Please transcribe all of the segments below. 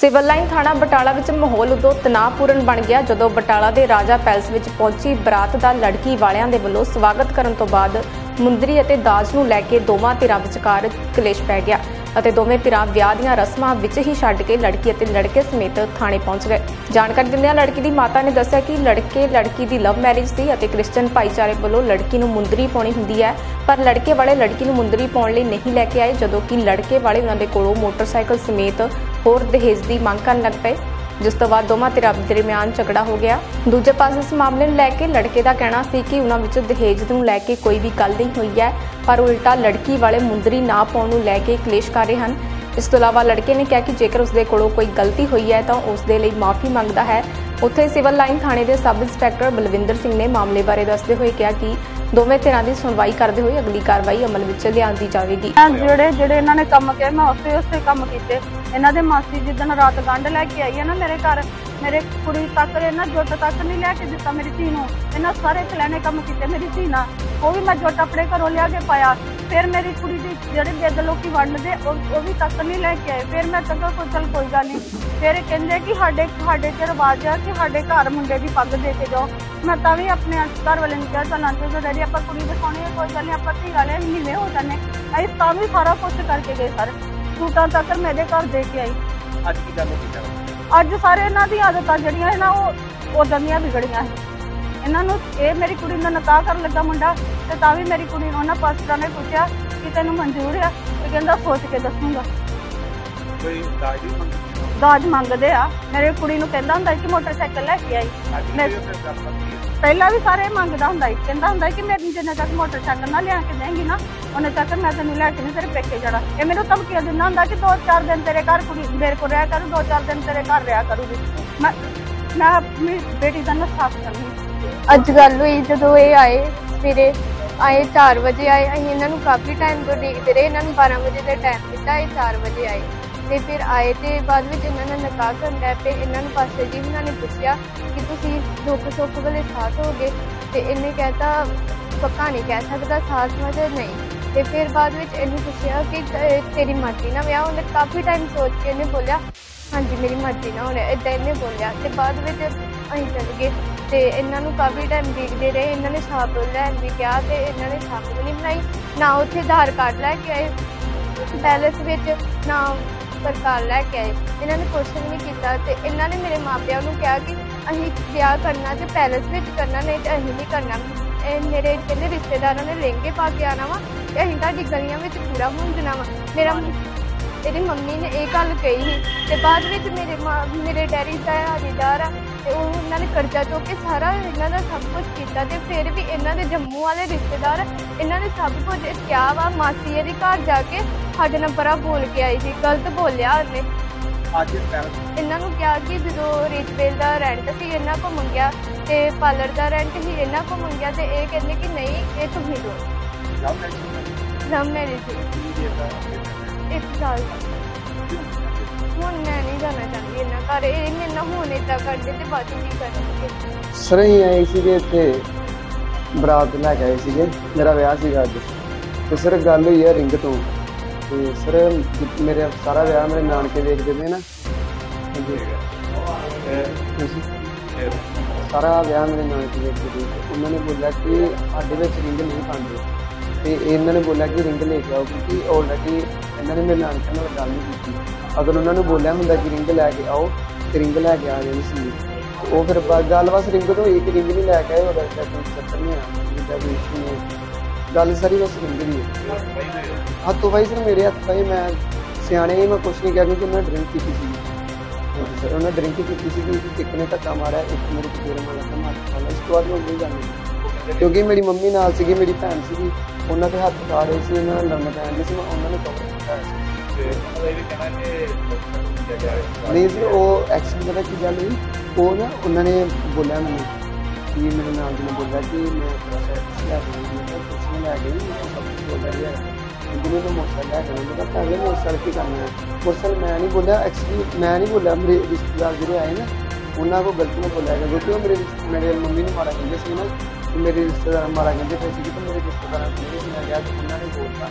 Civil line ਥਾਣਾ ਬਟਾਲਾ ਵਿੱਚ ਮਾਹੌਲ ਉਦੋਂ ਤਣਾਅਪੂਰਨ ਬਣ ਗਿਆ ਜਦੋਂ ਬਟਾਲਾ ਦੇ ਰਾਜਾ ਪੈਲਸ ਵਿੱਚ ਪਹੁੰਚੀ ਬਰਾਤ ਦਾ ਲੜਕੀ ਵਾਲਿਆਂ ਦੇ ਵੱਲੋਂ ਸਵਾਗਤ ਕਰਨ ਤੋਂ ਬਾਅਦ ਮੁੰਦਰੀ ਅਤੇ ਦਾਜ ਨੂੰ ਲੈ ਕੇ ਦੋਵਾਂ ਧਿਰਾਂ ਵਿਚਕਾਰ ਕਲੇਸ਼ ਪੈ ਗਿਆ। ਅਤੇ ਦੋਵੇਂ ਧਿਰਾਂ ਵਿਆਹ ਦੀਆਂ ਰਸਮਾਂ ਵਿੱਚ ਹੀ ਛੱਡ ਕੇ ਲੜਕੀ ਅਤੇ ਲੜਕੇ ਸਮੇਤ ਥਾਣੇ ਪਹੁੰਚ ਗਏ। ਜਾਣਕਾਰੀ ਦਿੰਦਿਆਂ ਲੜਕੀ ਦੀ ਮਾਤਾ ਨੇ ਦੱਸਿਆ ਕਿ ਲੜਕੇ, ਲੜਕੀ ਦੀ ਲਵ ਮੈਰਿਜ ਸੀ ਅਤੇ ਕ੍ਰਿਸਚੀਅਨ ਭਾਈਚਾਰੇ ਵੱਲੋਂ ਲੜਕੀ ਨੂੰ ਮੁੰਦਰੀ ਪਾਉਣੀ ਹੁੰਦੀ ਹੈ। ਪਰ ਲੜਕੇ ਵਾਲੇ ਲੜਕੀ ਨੂੰ ਮੁੰਦਰੀ ਪਾਉਣ ਲਈ ਨਹੀਂ ਲੈ ਕੇ ਆਏ, ਜਦੋਂ ਕਿ ਲੜਕੇ ਵਾਲੇ ਉਹਨਾਂ ਦੇ ਕੋਲੋਂ ਮੋਟਰਸਾਈਕਲ ਸਮੇਤ ਹੋਰ ਦਹੇਜ ਦੀ ਮੰਗ ਕਰਨ ਲੱਗ ਪਏ। ਜਿਸ ਤੋਂ ਬਾਅਦ ਦੋਵਾਂ ਧਿਰਾਂ ਦਰਮਿਆਨ ਝਗੜਾ ਹੋ ਗਿਆ। ਦੂਜੇ ਪਾਸੇ ਇਸ ਮਾਮਲੇ ਨੂੰ ਲੈ ਕੇ ਲੜਕੇ ਦਾ ਕਹਿਣਾ ਸੀ ਕਿ ਉਹਨਾਂ ਵਿੱਚ ਦਹੇਜ ਨੂੰ ਲੈ ਕੇ ਕੋਈ ਵੀ ਗੱਲ ਨਹੀਂ ਹੋਈ ਹੈ, ਪਰ ਉਲਟਾ ਲੜਕੀ ਵਾਲੇ ਮੁੰਦਰੀ ਨਾ ਪਾਉਣ ਨੂੰ ਲੈ ਕੇ ਕਲੇਸ਼ ਕਰ ਰਹੇ ਹਨ। ਇਸ ਤੋਂ ਇਲਾਵਾ ਲੜਕੇ ਨੇ ਕਿਹਾ ਕਿ ਜੇਕਰ ਉਸਦੇ ਕੋਲੋਂ ਕੋਈ ਗਲਤੀ ਹੋਈ ਹੈ, ਤਾਂ ਉਸ ਦੇ ਲਈ ਮਾਫੀ ਮੰਗਦਾ ਹੈ। ਉੱਥੇ ਸਿਵਲ ਲਾਈਨ ਥਾਣੇ ਦੇ ਸਬ ਇੰਸਪੈਕਟਰ ਬਲਵਿੰਦਰ ਸਿੰਘ ਨੇ ਮਾਮਲੇ ਬਾਰੇ ਦੱਸਦੇ ਹੋਏ ਕਿਹਾ ਕਿ ਦੋਵੇਂ ਧਿਰਾਂ ਦੀ ਸੁਣਵਾਈ ਕਰਦੇ ਹੋਏ ਅਗਲੀ ਕਾਰਵਾਈ ਅਮਲ ਵਿੱਚ ਲਿਆਂਦੀ ਜਾਵੇਗੀ। ਜਿਹੜੇ ਜਿਹੜੇ ਇਹਨਾਂ ਨੇ ਕੰਮ ਕੀਤੇ ਮੈਂ ਉਸੇ ਉਸੇ ਕੰਮ ਕੀਤੇ। ਇਹਨਾਂ ਦੇ ਮਾਸੀ ਜਿੱਦਣ ਰਾਤ ਗੰਢ ਲੈ ਕੇ ਆਈ ਹੈ ਨਾ ਮੇਰੇ ਘਰ ਮੇਰੇ ਕੁੜੀ ਤੱਕ ਇਹਨਾਂ ਜੁੱਟ ਤੱਕ ਨਹੀਂ ਲੈ ਕੇ ਦਿੱਤਾ ਮੇਰੀ ਧੀ ਨੂੰ। ਇਹਨਾਂ ਸਾਰੇ ਚਲਾਣੇ ਕੰਮ ਕੀਤੇ ਮੇਰੀ ਧੀ ਨਾਲ। ਉਹ ਵੀ ਮੈਂ ਜੁੱਟ ਆਪਣੇ ਘਰੋਂ ਲਿਆ ਕੇ ਪਾਇਆ। ਫਿਰ ਮੇਰੀ ਕੁੜੀ ਦੀ ਜਿਹੜੇ ਬੇਦ ਲੋਕੀ ਵੰਡਦੇ, ਉਹ ਵੀ ਤੱਕ ਨਹੀਂ ਲੈ ਕੇ ਆਏ। ਫਿਰ ਮੈਂ ਕਹਿੰਦਾ ਕੋਈ ਚੱਲ ਕੋਈ ਗੱਲ ਨਹੀਂ। ਫਿਰ ਕਹਿੰਦੇ ਕਿ ਸਾਡੇ ਸਾਡੇ ਚ ਰਿਵਾਜ ਆ ਕਿ ਸਾਡੇ ਘਰ ਮੁੰਡੇ ਦੀ ਪੱਗ ਦੇ ਕੇ ਜਾਓ। ਮੈਂ ਤਾਂ ਵੀ ਆਪਣੇ ਘਰ ਵਾਲੇ ਨੂੰ ਕਿਹਾ, ਚੱਲ ਆਂਟੀ ਜੋ ਡੈਡੀ, ਆਪਾਂ ਕੁੜੀ ਦਿਖਾਉਣੀ ਹੈ ਕੋਈ ਗੱਲ ਨਹੀਂ, ਆਪਾਂ ਧੀ ਵਾਲੇ ਮਹੀਨੇ ਹੋ ਜਾਣੇ। ਅਸੀਂ ਤਾਂ ਵੀ ਸਾਰਾ ਕੁਝ ਕਰਕੇ ਗਏ ਸਰ। ਸੂਟਾਂ ਤੱਕ ਮੇਰੇ ਘਰ ਦੇ ਕੇ ਆਈ। ਅੱਜ ਕੀ ਗੱਲ ਹੋ ਗਈ ਅੱਜ ਸਾਰੇ ਇਹਨਾਂ ਦੀ ਆਦਤਾਂ ਜਿਹੜੀਆਂ ਹੈ ਨਾ ਉਹ ਉਦਾਂ ਦੀਆਂ ਵਿਗੜੀਆਂ ਹੈ ਇਹਨਾਂ ਨੂੰ ਇਹ ਮੇਰੀ ਕੁੜੀ ਦਾ ਨਿਕਾਹ ਕਰਨ ਲੱਗਾ ਮੁੰਡਾ ਤੇ ਤਾਂ ਵੀ ਮੇਰੀ ਕੁੜੀ ਨੂੰ ਉਹਨਾਂ ਪਾਸਟਰਾਂ ਨੇ ਪੁੱਛਿਆ ਕਿ ਤੈਨੂੰ ਮਨਜ਼ੂਰ ਆ? ਤੇ ਕਹਿੰਦਾ, ਸੋਚ ਕੇ ਦੱਸੂਗਾ। ਕੋਈ ਦਾਜ ਮੰਗਦੇ ਆ। ਮੇਰੇ ਕੁੜੀ ਨੂੰ ਕਹਿੰਦਾ ਹੁੰਦਾ ਕਿ ਮੋਟਰਸਾਈਕਲ ਲੈ ਕੇ ਆਈ? ਪਹਿਲਾਂ ਵੀ ਸਾਰੇ ਮੰਗਦਾ ਹੁੰਦਾ ਸੀ। ਕਹਿੰਦਾ ਹੁੰਦਾ ਕਿ ਮੇਰੇ ਜਿੰਨੇ ਤੱਕ ਮੋਟਰਸਾਈਕਲ ਨਾ ਲਿਆ ਕੇ ਦੇਂਗੀ ਨਾ ਉਹਨੇ ਤੱਕ ਮੈਂ ਤੈਨੂੰ ਲੈ ਕੇ ਨਹੀਂ ਤੇਰੇ ਪੇਕੇ ਜਾਣਾ। ਇਹ ਮੈਨੂੰ ਧਮਕੀਆਂ ਦਿੰਦਾ ਹੁੰਦਾ ਕਿ ਦੋ ਚਾਰ ਦਿਨ ਤੇਰੇ ਘਰ ਕੁੜੀ ਮੇਰੇ ਕੋਲ ਰਿਹਾ ਕਰੂ ਦੋ ਚਾਰ ਦਿਨ ਤੇਰੇ ਘਰ ਰਿਹਾ ਕਰੂਗੀ। ਮੈਂ ਮੈਂ ਆਪਣੀ ਬੇਟੀ ਦਾ ਨਾ ਸਾਥ ਕਰਨੀ ਅੱਜ ਗੱਲ ਹੋਈ ਜਦੋਂ ਇਹ ਆਏ ਸਵੇਰੇ। ਆਏ 4 ਵਜੇ ਆਏ। ਅਸੀਂ ਇਹਨਾਂ ਨੂੰ ਕਾਫੀ ਟਾਈਮ ਤੋਂ ਦੇਖਦੇ ਰਹੇ। ਇਹਨਾਂ ਨੂੰ 12 ਵਜੇ ਦਾ ਟਾਈਮ ਦਿੱਤਾ। ਇਹ 4 ਵਜੇ ਆਏ। ਤੇ ਫਿਰ ਆਏ ਤੇ ਬਾਅਦ ਵਿੱਚ ਇਹਨਾਂ ਨੇ ਨਿਕਾਹ ਕਰਨ ਲੱਗ ਪਏ ਇਹਨਾਂ ਨੂੰ ਪਾਸੇ ਜੀ ਉਹਨਾਂ ਨੇ ਪੁੱਛਿਆ ਕਿ ਤੁਸੀਂ ਦੁੱਖ ਸੁੱਖ ਵੇਲੇ ਸਾਥ ਹੋਗੇ? ਤੇ ਇਹਨੇ ਕਹਿਤਾ, ਪੱਕਾ ਨਹੀਂ ਕਹਿ ਸਕਦਾ, ਸਾਥ ਮਤਲਬ ਨਹੀਂ। ਤੇ ਫਿਰ ਬਾਅਦ ਵਿੱਚ ਇਹਨੂੰ ਪੁੱਛਿਆ ਕਿ ਤੇਰੀ ਮਰਜ਼ੀ ਨਾਲ ਵਿਆਹ ਉਹਨੇ ਕਾਫੀ ਟਾਈਮ ਸੋਚ ਕੇ ਇਹਨੇ ਬੋਲਿਆ, ਹਾਂਜੀ, ਮੇਰੀ ਮਰਜ਼ੀ ਨਾਲ ਹੋਣਾ। ਇਦਾਂ ਇਹਨੇ ਬੋਲਿਆ। ਤੇ ਬਾਅਦ ਵਿੱਚ ਅਸੀਂ ਚੱਲ ਗਏ ਤੇ ਇਹਨਾਂ ਨੂੰ ਕਾਫੀ ਟਾਈਮ ਦੇਖਦੇ ਰਹੇ। ਇਹਨਾਂ ਨੇ ਛਾਪ ਲੈਣ ਵੀ ਕਿਹਾ ਤੇ ਇਹਨਾਂ ਨੇ ਛਾਪ ਵੀ ਨਹੀਂ ਬਣਾਈ। ਨਾ ਉੱਥੇ ਆਧਾਰ ਕਾਰਡ ਲੈ ਕੇ ਆਏ ਪੈਲਸ ਵਿੱਚ ਨਾ ਸਰਕਾਰ ਲੈ ਕੇ ਆਏ। ਇਹਨਾਂ ਨੇ ਕੁਛ ਵੀ ਕੀਤਾ ਤੇ ਇਹਨਾਂ ਨੇ ਮੇਰੇ ਮਾਪਿਆਂ ਨੂੰ ਕਿਹਾ ਕਿ ਅਸੀਂ ਵਿਆਹ ਕਰਨਾ ਤੇ ਪੈਲਸ ਵਿੱਚ ਕਰਨਾ, ਨਹੀਂ ਤੇ ਅਸੀਂ ਨਹੀਂ ਕਰਨਾ। ਇਹ ਮੇਰੇ ਕਹਿੰਦੇ ਰਿਸ਼ਤੇਦਾਰਾਂ ਨੇ ਲਹਿੰਗੇ ਪਾ ਕੇ ਆਣਾ ਵਾ ਤੇ ਅਸੀਂ ਤੁਹਾਡੀ ਗਲੀਆਂ ਵਿੱਚ ਪੂਰਾ ਹੁੰਜਣਾ ਵਾ। ਮੇਰਾ ਇਹਦੀ ਮੰਮੀ ਨੇ ਇਹ ਗੱਲ ਕਹੀ ਸੀ ਤੇ ਬਾਅਦ ਵਿੱਚ ਮੇਰੇ ਮਾਂ, ਮੇਰੇ ਡੈਡੀ ਦਾ ਹਰੀਦਾਰ ਆ ਤੇ ਉਹ ਉਹਨਾਂ ਨੇ ਕਰਜ਼ਾ ਚੁੱਕ ਕੇ ਸਾਰਾ ਇਹਨਾਂ ਦਾ ਸਭ ਕੁਝ ਕੀਤਾ ਤੇ ਫਿਰ ਵੀ ਇਹਨਾਂ ਦੇ ਜੰਮੂ ਵਾਲੇ ਰਿਸ਼ਤੇਦਾਰ ਇਹਨਾਂ ਨੇ ਸਭ ਕੁਝ ਕਿਹਾ ਵਾ ਮਾਸੀ ਇਹਦੇ ਘਰ ਜਾ ਕੇ ਸਾਡੇ ਨਾਲ ਬੜਾ ਬੋਲ ਕੇ ਆਈ ਸੀ ਗਲਤ ਬੋਲਿਆ ਉਹਨੇ। ਅੱਜ ਇਹਨਾਂ ਨੂੰ ਕਿਹਾ ਕਿ ਜਦੋਂ ਰੀਚਵੇਲ ਦਾ ਰੈਂਟ ਸੀ ਇਹਨਾਂ ਕੋ ਮੰਗਿਆ ਤੇ ਪਾਰਲਰ ਦਾ ਰੈਂਟ ਸੀ ਇਹਨਾਂ ਕੋ ਮੰਗਿਆ ਤੇ ਇਹ ਕਹਿੰਦੇ ਕਿ ਨਹੀਂ ਇਹ ਤੁਸੀਂ ਦਿਓ। Love marriage. Love marriage. ਦੇ ਦਾ ਇੱਕ ਸਾਲ ਦਾ। ਹੁਣ ਮੈਂ ਨਹੀਂ ਜਾਣਾ ਚਾਹੁੰਦੀ ਇਹਨਾਂ ਘਰ। ਇਹ ਮੇਰੇ ਨਾਲ ਹੁਣ ਏਦਾਂ ਕਰਦੇ ਤੇ ਬਾਅਦ ਕੀ ਕਰਨਗੇ। ਸਰ ਆਏ ਸੀਗੇ ਇੱਥੇ। ਬਰਾਤ ਲੈ ਕੇ ਆਏ ਸੀਗੇ। ਮੇਰਾ ਵਿਆਹ ਸੀਗਾ ਅੱਜ। ਤੇ ਸਰ ਗੱਲ ਹੋਈ ਹੈ ਰਿੰਗ ਤੋਂ। ਤੇ ਸਰ ਮੇਰੇ ਸਾਰਾ ਵਿਆਹ ਮੇਰੇ ਨਾਨਕੇ ਦੇਖਦੇ ਨੇ। ਨਾ ਸਾਰਾ ਵਿਆਹ ਮੇਰੇ ਨਾਨਕੇ ਦੇਖਦੇ ਪਏ ਉਹਨਾਂ ਨੇ ਬੋਲਿਆ ਕਿ ਸਾਡੇ ਵਿੱਚ ਰਿੰਗ ਨਹੀਂ ਪਾਉਂਦੇ। ਤੇ ਇਹਨਾਂ ਨੇ ਬੋਲਿਆ ਕਿ ਰਿੰਗ ਲੈ ਕੇ ਆਓ ਕਿਉਂਕਿ ਆਲਰੇਡੀ ਇਹਨਾਂ ਨੇ ਮੇਰੇ ਨਾਨਕਿਆਂ ਨਾਲ ਗੱਲ ਨਹੀਂ ਕੀਤੀ। ਅਗਰ ਉਹਨਾਂ ਨੂੰ ਬੋਲਿਆ ਹੁੰਦਾ ਕਿ ਰਿੰਗ ਲੈ ਕੇ ਆਓ, ਤੇ ਰਿੰਗ ਲੈ ਕੇ ਆ ਜਾਣੀ ਸੀ। ਉਹ ਫਿਰ ਬਾ- ਗੱਲ ਬਸ ਰਿੰਗ ਤੋਂ ਇੱਕ ਰਿੰਗ ਨਹੀਂ ਲੈ ਕੇ ਆਏ, ਉਹਦਾ ਤਾਂ ਕੋਈ ਚੱਕਰ ਨਹੀਂ ਆ ਜਿੱਦਾਂ ਵੀ issue ਨਹੀਂ ਗੱਲ ਸਾਰੀ ਬਸ ਰਿੰਗ ਦੀ ਹੈ। ਹੱਥੋਂ ਬਾਈ ਸਰ ਮੇਰੇ ਹੱਥ ਪਾਈ ਮੈਂ ਸਿਆਣੇ ਹੀ ਮੈਂ ਕੁਛ ਨਹੀਂ ਕਿਹਾ ਕਿਉਂਕਿ ਉਹਨਾਂ ਡਰਿੰਕ ਕੀਤੀ ਸੀ। ਸਰ ਉਹਨਾਂ ਡਰਿੰਕ ਕੀਤੀ ਸੀ ਕਿ ਇੱਕ ਨੇ ਧੱਕਾ ਮਾਰਿਆ, ਇੱਕ ਮੇਰੇ ਕੋਲ ਮਾਰਿਆ ਤਾਂ ਮੈਂ ਹੱਥ ਤੋਂ ਬਾਅਦ ਮੈਂ ਨਹੀਂ ਜਾਣੀ ਕਿਉਂਕਿ ਮੇਰੀ ਮੰਮੀ ਨਾਲ ਸੀਗੀ ਮੇਰੀ ਭੈਣ ਸੀਗੀ ਉਹਨਾਂ ਦੇ ਹੱਥ ਪਾ ਰਹੇ ਸੀ ਉਹਨਾਂ ਨਾਲ ਲੰਮ ਪੈਣ ਦੀ ਸੀ ਮੈਂ ਉਹਨਾਂ ਨੂੰ ਕਵਰ ਕੀਤਾ ਸੀ। ਤੇ ਦਾ ਨਹੀਂ ਜੀ ਉਹ ਐਕਸ਼ਨ ਪਤਾ ਕੀ ਗੱਲ ਹੋਈ? ਉਹ ਨਾ ਉਹਨਾਂ ਨੇ ਬੋਲਿਆ ਮੈਨੂੰ ਕਿ ਮੇਰੇ ਨਾਲ ਦੀ ਨੇ ਬੋਲਿਆ ਕਿ ਮੈਂ ਥੋੜਾ ਸਾ ਲੈ ਕੇ ਗਈ ਮੈਂ ਕੁਝ ਨਹੀਂ ਲੈ ਗਈ ਸਭ ਕੁਝ ਜਿਹਨੇ ਨੂੰ ਮੋਟਰਸਾਈਕਲ ਲੈ ਕੇ ਮੈਂ ਕਿਹਾ ਅਗਲੇ ਮੋਟਰਸਾਈਕਲ ਕੀ ਕਰਨਾ ਹੈ? ਮੋਟਰਸਾਈਕਲ ਮੈਂ ਨਹੀਂ ਬੋਲਿਆ ਐਕਚੁਅਲੀ ਮੈਂ ਨਹੀਂ ਬੋਲਿਆ ਮੇਰੇ ਰਿਸ਼ਤੇਦਾਰ ਜਿਹੜੇ ਆਏ ਨਾ ਉਹਨਾਂ ਕੋ ਗਲਤੀ ਨਾਲ ਬੋਲਿਆ ਗਿਆ ਕਿਉਂਕਿ ਉਹ ਮੇਰੇ ਮੇਰੇ ਮੰਮੀ ਨੂੰ ਮਾਰਾ ਕਹਿੰਦੇ ਸੀ ਨਾ। ਕਿ ਮੇਰੇ ਰਿਸ਼ਤੇਦਾਰ ਮਾਰਾ ਕਹਿੰਦੇ ਪਏ ਸੀ ਕਿ ਮੇਰੇ ਰਿਸ਼ਤੇਦਾਰਾਂ ਨੂੰ ਮੇਰੇ ਨਾਲ ਗਿਆ ਤੇ ਉਹਨਾਂ ਨੇ ਬੋਲਤਾ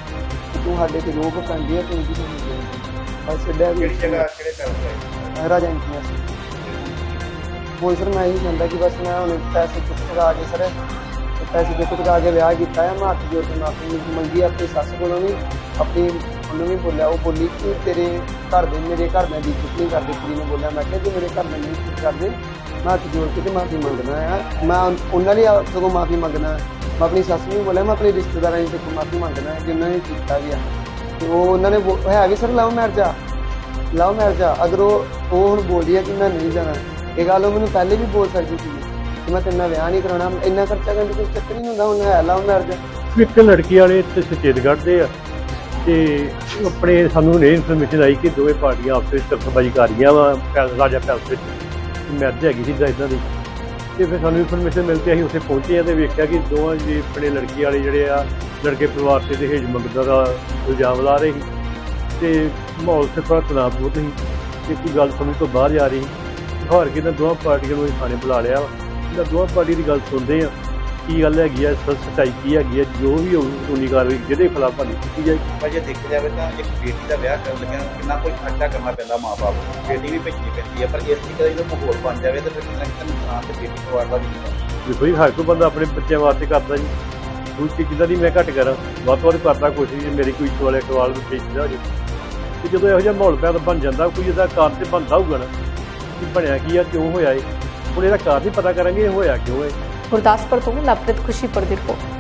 ਕਿ ਤੂੰ ਸਾਡੇ ਤੇ ਰੋਕ ਪੈਂਦੀ ਹੈ ਤੂੰ ਵੀ ਸਾਨੂੰ ਦੇ ਬਸ ਇੱਡਾ ਵੀ ਕਿਹੜੀ ਜਗ੍ਹਾ ਕਿਹੜੇ ਪੈਰਸ ਹੈ ਰਾਜਾ ਇੰਟਰਨੈਸ਼ਨਲ ਹੁਣ ਸਰ ਮੈਂ ਇਹੀ ਚਾਹੁੰਦਾ ਕਿ ਬਸ ਮੈਂ ਹੁਣ ਪੈਸੇ ਚੁਕਾ ਕੇ ਸਰ। ਪੈਸੇ ਚੁਕਾ ਕੇ ਵਿਆਹ ਕੀਤਾ ਹੈ ਮੈਂ ਹੱਥ ਜੋੜ ਕੇ ਮਾਫੀ ਮੰਗੀ ਆਪਣੀ ਸੱਸ ਕੋਲੋਂ ਵੀ ਆਪਣੀ ਉਹਨੂੰ ਵੀ ਬੋਲਿਆ ਉਹ ਬੋਲੀ ਕਿ ਤੇਰੇ ਘਰ ਦੇ ਮੇਰੇ ਘਰ ਦੇ ਦੀ ਨਹੀਂ ਕਰਦੇ ਕੁੜੀ ਨੇ ਬੋਲਿਆ। ਮੈਂ ਕਿਹਾ ਜੇ ਮੇਰੇ ਘਰ ਦੇ ਨਹੀਂ ਇੱਜ਼ਤ ਕਰਦੇ ਮੈਂ ਹੱਥ ਜੋੜ ਕੇ ਤੇ ਮਾਫੀ ਮੰਗਣਾ ਆ ਮੈਂ ਉਹਨਾਂ ਲਈ ਸਗੋਂ ਮਾਫੀ ਮੰਗਣਾ ਮੈਂ ਆਪਣੀ ਸੱਸ ਨੂੰ ਬੋਲਿਆ, ਮੈਂ ਆਪਣੇ ਰਿਸ਼ਤੇਦਾਰਾਂ ਦੀ ਸਗੋਂ ਮਾਫੀ ਮੰਗਣਾ ਹੈ ਜਿਨ੍ਹਾਂ ਨੇ ਕੀਤਾ ਵੀ ਆ। ਤੇ ਉਹ ਉਹਨਾਂ ਨੇ ਹੈ ਵੀ ਸਰ, ਲਵ ਮੈਰਿਜ ਆ। ਲਵ ਮੈਰਿਜ ਆ। ਅਗਰ ਉਹ ਉਹ ਹੁਣ ਬੋਲਦੀ ਆ ਕਿ ਮੈਂ ਨਹੀਂ ਜਾਣਾ। ਇਹ ਗੱਲ ਉਹ ਮੈਨੂੰ ਪਹਿਲੇ ਵੀ ਬੋਲ ਸਕਦੀ ਸੀ ਕਿ ਮੈਂ ਤੇਰੇ ਵਿਆਹ ਨਹੀਂ ਕਰਾਉਣਾ। ਇੰਨਾ ਖਰਚਾ ਕਰਨ ਦੀ ਕੋਈ ਚੱਕਰ ਹੀ ਨਹੀਂ ਹੁੰਦਾ, ਹੁਣ ਹੈ ਲਵ ਮੈਰਿਜ ਇੱਕ ਲੜਕੀ ਵਾਲੇ ਤੇ ਸੁਚੇਤਗੜ੍ਹ ਦੇ ਆ ਤੇ ਆਪਣੇ ਸਾਨੂੰ ਨੇ ਇਨਫੋਰਮੇਸ਼ਨ ਆਈ ਕਿ ਦੋਵੇਂ ਪਾਰਟੀਆਂ ਆਪਸ ਵਿੱਚ ਤਰਫਬਾਜ਼ੀ ਕਰ ਰਹੀਆਂ ਵਾ ਪੈਲਸ ਰਾਜਾ ਪੈਲਸ ਵਿੱਚ। ਮੈਰਿਜ ਹੈਗੀ ਸੀ ਇਦਾਂ ਇਦਾਂ ਦੀ। ਤੇ ਫਿਰ ਸਾਨੂੰ ਇਨਫੋਰਮੇਸ਼ਨ ਮਿਲ ਕੇ ਅਸੀਂ ਉੱਥੇ ਪਹੁੰਚੇ ਆ ਤੇ ਵੇਖਿਆ ਕਿ ਦੋਵਾਂ ਜੀ ਆਪਣੇ ਲੜਕੀ ਵਾਲੇ ਜਿਹੜੇ ਆ, ਲੜਕੇ ਪਰਿਵਾਰ ਤੇ ਦਹੇਜ ਮੰਗਦਾ ਦਾ ਇਲਜ਼ਾਮ ਲਾ ਰਹੇ ਸੀ। ਤੇ ਮਾਹੌਲ ਤੇ ਥੋੜ੍ਹਾ ਤਣਾਅਪੂਰਨ ਸੀ। ਤੇ ਕੋਈ ਗੱਲ ਸਮਝ ਤੋਂ ਬਾਹਰ ਜਾ ਰਹੀ ਸੀ। ਹਾਰ ਕੇ ਇਹਨਾਂ ਦੋਵਾਂ ਪਾਰਟੀਆਂ ਨੂੰ ਥਾਣੇ ਬੁਲਾ ਲਿਆ ਵਾ। ਇਹਨਾਂ ਦੋਵਾਂ ਪਾਰਟੀ ਦੀ ਗੱਲ ਸੁਣਦੇ ਆ। ਕੀ ਗੱਲ ਹੈਗੀ ਆ ਸੱਚਾਈ ਕੀ ਹੈਗੀ ਆ ਜੋ ਵੀ ਹੋਊ ਕਾਨੂੰਨੀ ਕਾਰਵਾਈ ਜਿਹਦੇ ਖਿਲਾਫ ਬੰਦੀ ਕੀਤੀ ਜਾਏ। ਪਰ ਜੇ ਦੇਖਿਆ ਜਾਵੇ ਤਾਂ ਇੱਕ ਬੇਟੀ ਦਾ ਵਿਆਹ ਕਰਨ ਲੱਗਿਆ ਕਿੰਨਾ ਕੁਝ ਖਰਚਾ ਕਰਨਾ ਪੈਂਦਾ ਮਾਪੇ ਬੇਟੀ ਵੀ ਭੇਜਣੀ ਪੈਂਦੀ ਹੈ ਪਰ ਇਸ ਤਰੀਕੇ ਦਾ ਜਦੋਂ ਮਾਹੌਲ ਬਣ ਜਾਵੇ ਤਾਂ ਫਿਰ ਕਿੰਨਾ ਨੁਕਸਾਨ ਤੇ ਬੇਟੀ ਪਰਿਵਾਰ ਦਾ ਵੀ ਦੇਖੋ ਜੀ ਹਰ ਕੋਈ ਬੰਦਾ ਆਪਣੇ ਬੱਚਿਆਂ ਵਾਸਤੇ ਕਰਦਾ ਜੀ। ਕੋਈ ਚੀਜ਼ ਦੀ ਮੈਂ ਘੱਟ ਕਰਾਂ ਵੱਧ ਤੋਂ ਵੱਧ ਕਰਦਾ ਕੋਸ਼ਿਸ਼ ਜੇ ਮੇਰੀ ਕੋਈ ਵਾਲੇ ਸਵਾਲ ਨੂੰ ਭੇਜਦਾ ਹੋ ਜੇ ਤੇ ਜਦੋਂ ਇਹੋ ਜਿਹਾ ਮਾਹੌਲ ਪੈਦਾ ਬਣ ਜਾਂਦਾ ਕੋਈ ਇਹਦਾ ਕਾਰਨ ਤੇ ਬਣਦਾ ਹੋਊਗਾ ਨਾ। ਕਿ ਬਣਿਆ ਕੀ ਆ ਕਿਉਂ ਹੋਇਆ ਏ ਹੁਣ ਇਹਦਾ ਕਾਰਨ ਹੀ ਪਤਾ ਕਰਾਂਗੇ ਇਹ ਹੋਇਆ ਕਿਉਂ ਏ ਗੁਰਦਾਸਪੁਰ ਤੋਂ ਲਵਪ੍ਰੀਤ ਖੁਸ਼ੀਪੁਰ ਦੀ ਰਿਪੋਰਟ